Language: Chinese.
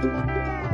嗯。